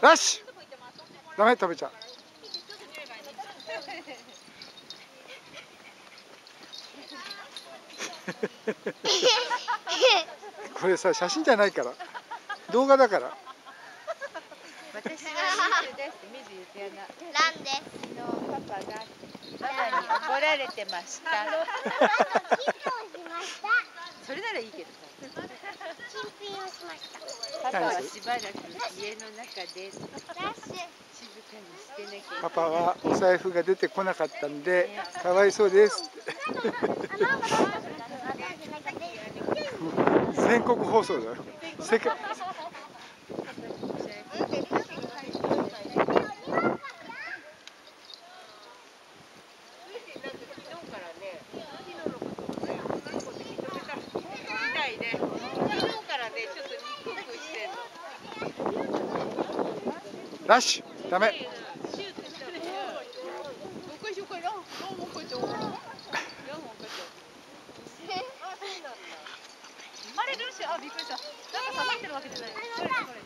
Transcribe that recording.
ラッシュダメ食べちゃう。これさ写真じゃないから。動画だから。私は水です水言ってやな。ランです。昨日パパがママに怒られてました。キスをしましたそれならいいけど。さ新品をしました。パパはしばらく家の中で静かにしてなきゃパパはお財布が出てこなかったんでかわいそうですって。全国放送だよ世界ラッシュ。ダメ。あれルーシーあびっくりした。なんか刺さってるわけじゃない。